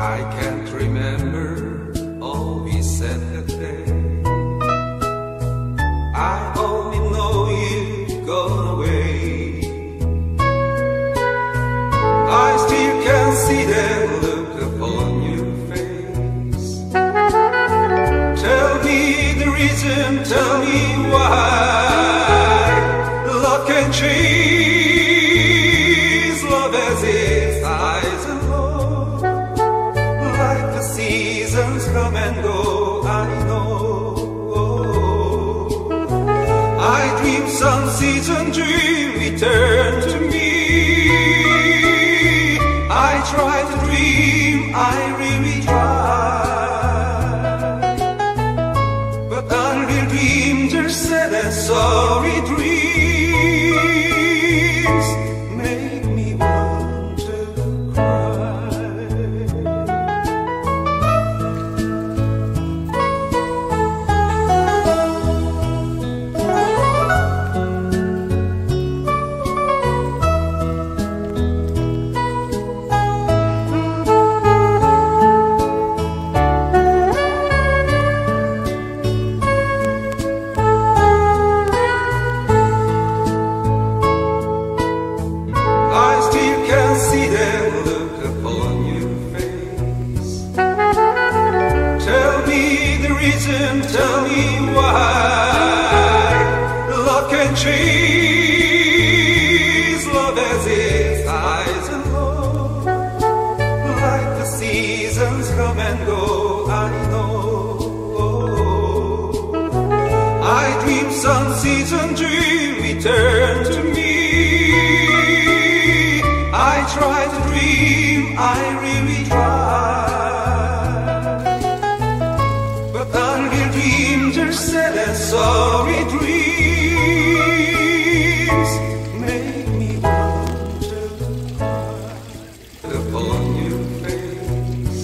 I can't remember all he said that day. I only know you've gone away. I still can see that look upon your face. Tell me the reason, tell me why. Dream return to me. I try to dream, I really try. But unreal dreams are sad and sorry why. Can change, love as and. Like the seasons come and go, I know. I dream some season dream return to me. I try to dream, I really try. Sorry dreams make me want to cry upon your face.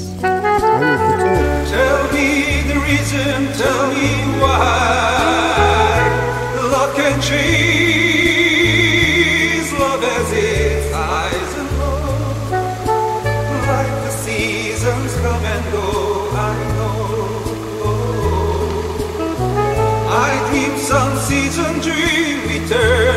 Tell me the reason, tell me why. Some season dream return